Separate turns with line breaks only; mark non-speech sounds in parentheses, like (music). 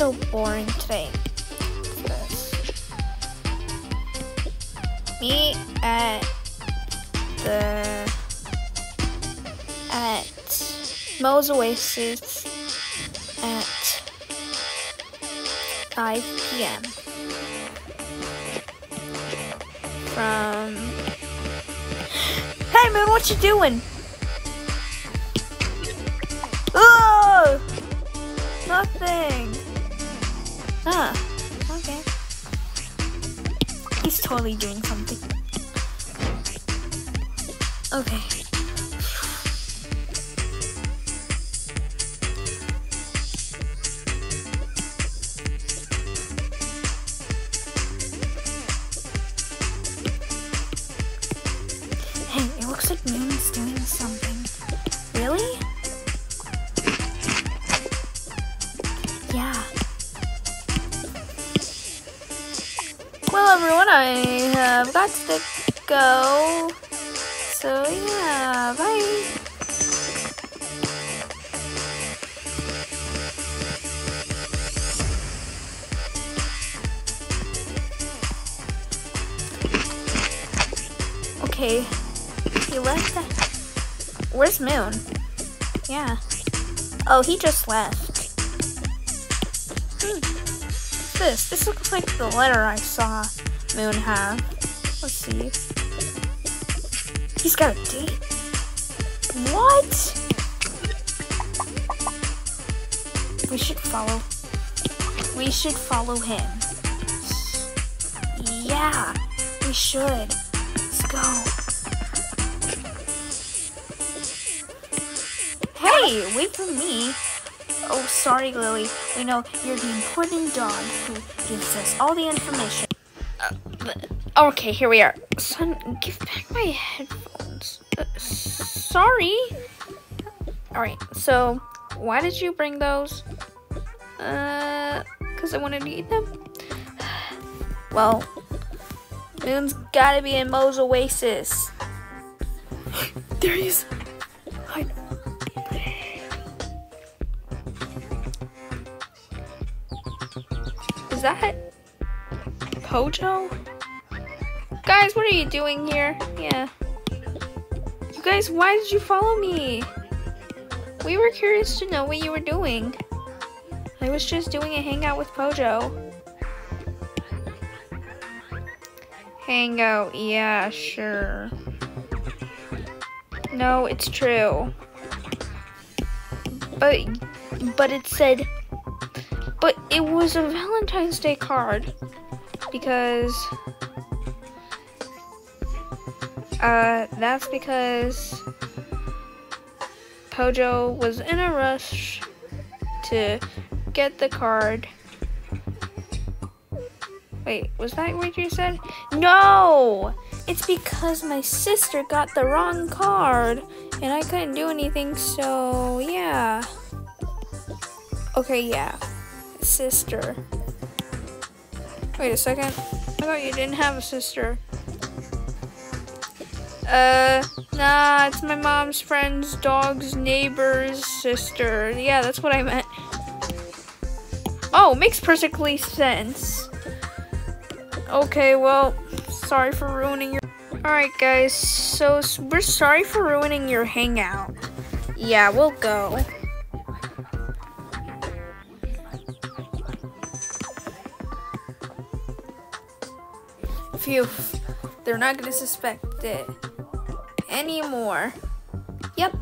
so boring today. Me at the at Mo's Oasis at 5 p.m. From (gasps) Hey man, what you doing? Totally doing something. Okay. Everyone, I have got to go. So, yeah, bye. Okay, he left. The... Where's Moon? Yeah. Oh, he just left. Hmm. This? This looks like the letter I saw Moon have. Let's see. He's got a date. What? We should follow. We should follow him. Yeah, we should. Let's go. Hey, wait for me. Oh, sorry, Lily. We know you're the important dog who gives us all the information. Uh, okay, here we are. Son, give back my headphones. Uh, sorry. Alright, so why did you bring those? Uh, because I wanted to eat them? (sighs) Well, Moon's gotta be in Mo's Oasis. (laughs) there he is. Hide. Is that Pojo? Guys, what are you doing here? Yeah. You guys, why did you follow me? We were curious to know what you were doing. I was just doing a hangout with Pojo. Hangout, yeah, sure. No, it's true. But but it said but it was a Valentine's Day card because uh that's because Pojo was in a rush to get the card. Wait, was that what you said? No! It's because my sister got the wrong card and I couldn't do anything, so yeah. Okay, yeah. Sister. Wait a second. I thought you didn't have a sister. Uh, nah, it's my mom's friend's dog's neighbor's sister. Yeah, that's what I meant. Oh, makes perfectly sense. Okay, well, sorry for ruining your. Alright, guys, so we're sorry for ruining your hangout. Yeah, we'll go. Phew, they're not gonna suspect it anymore. Yep.